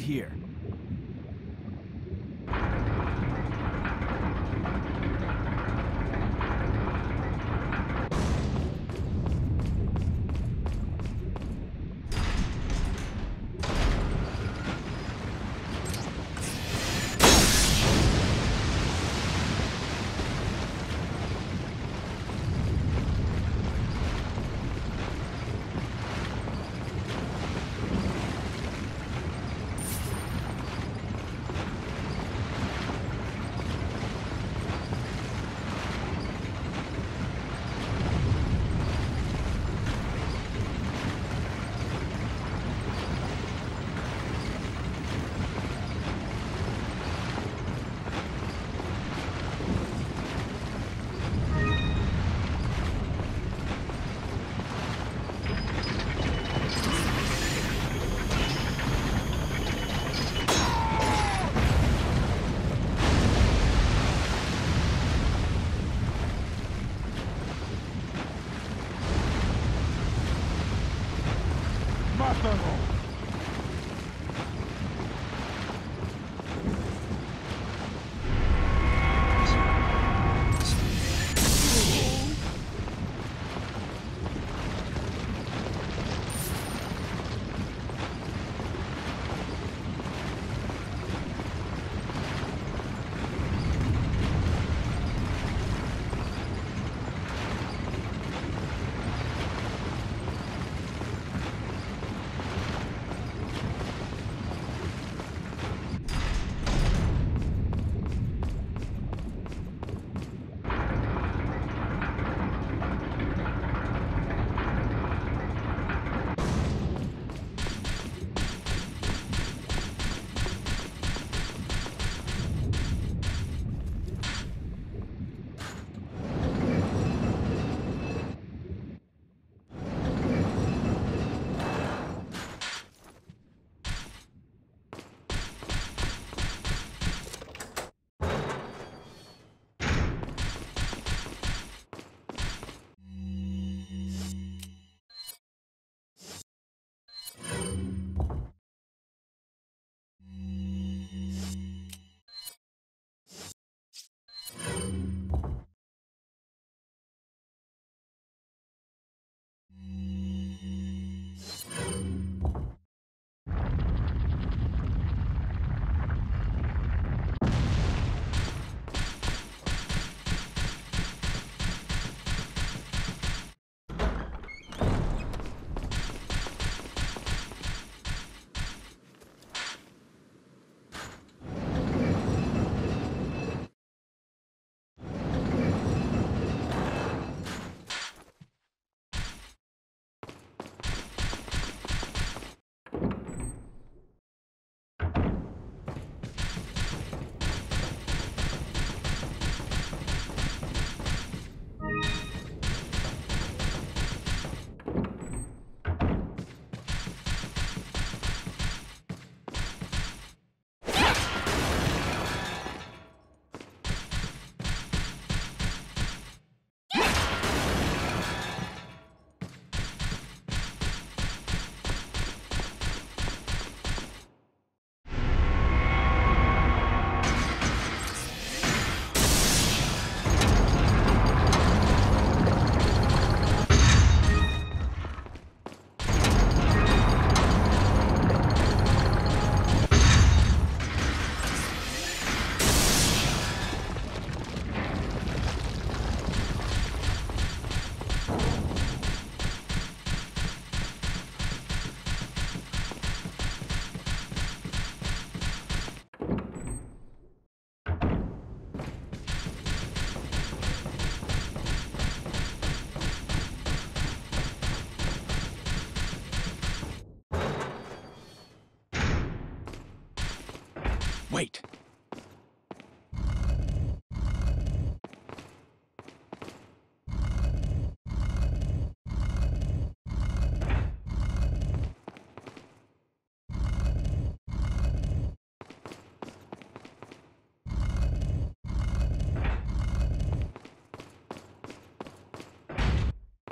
Here.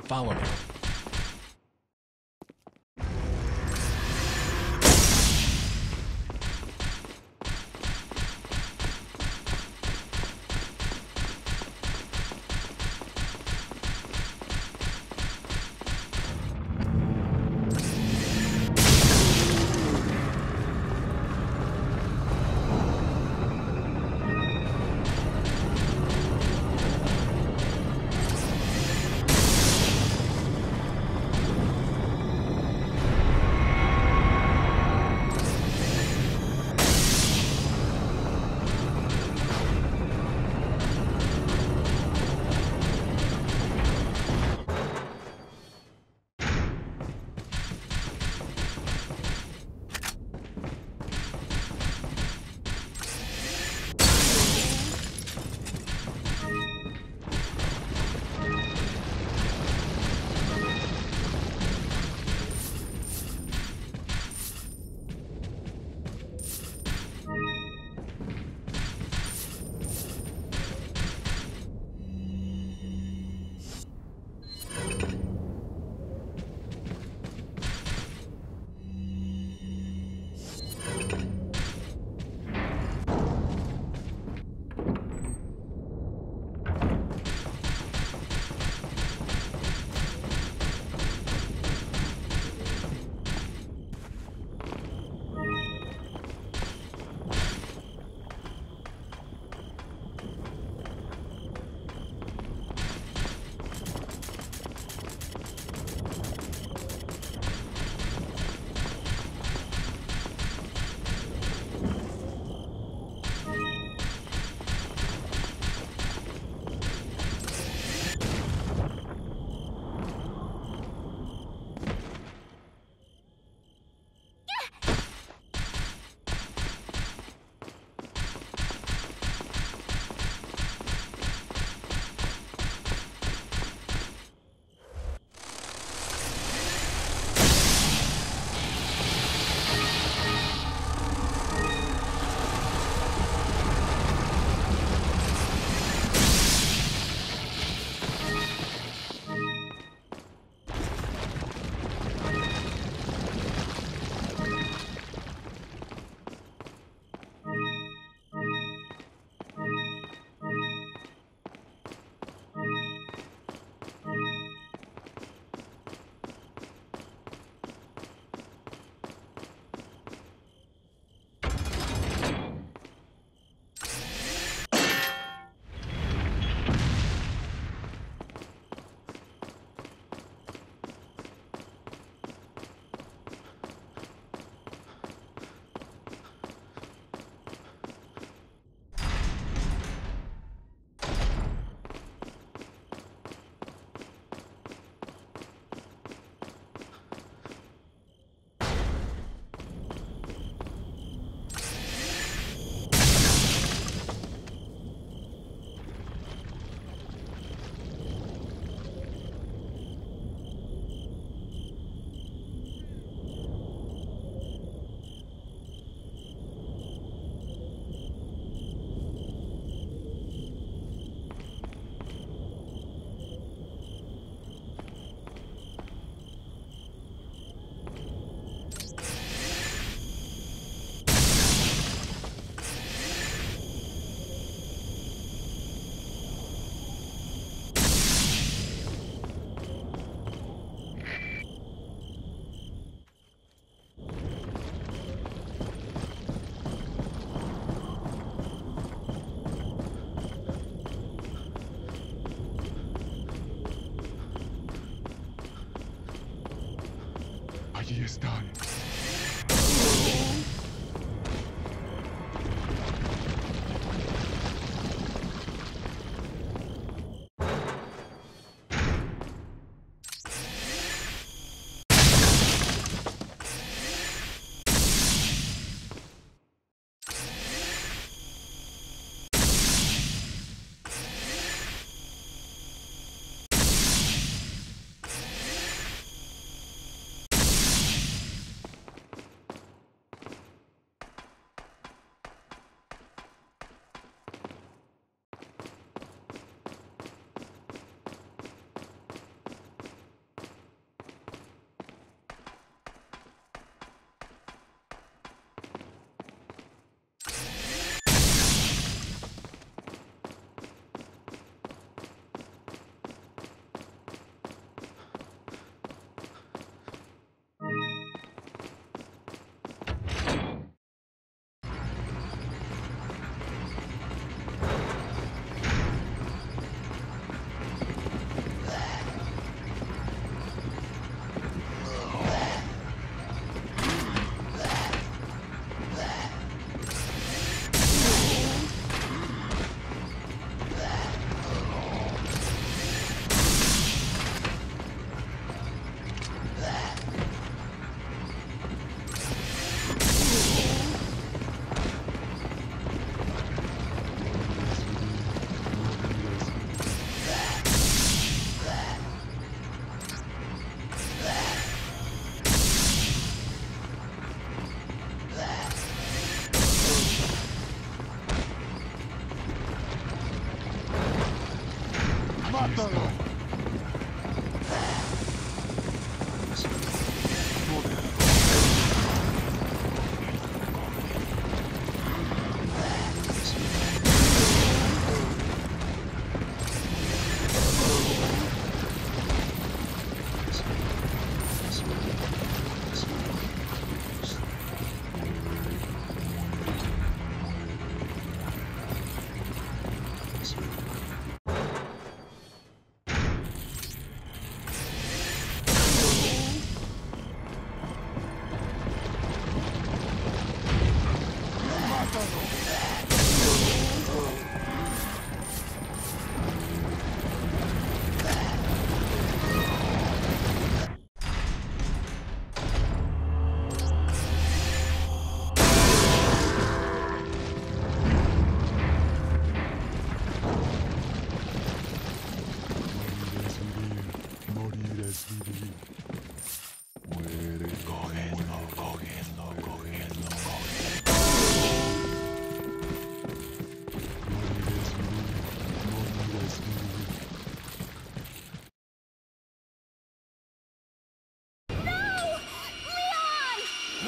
Follow me.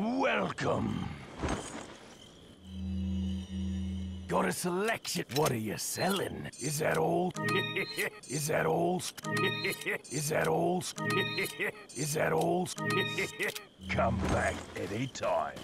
Welcome. Got a selection. What are you selling? Is that all? Is that all? Is that all? Is that all? Come back any time.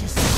Just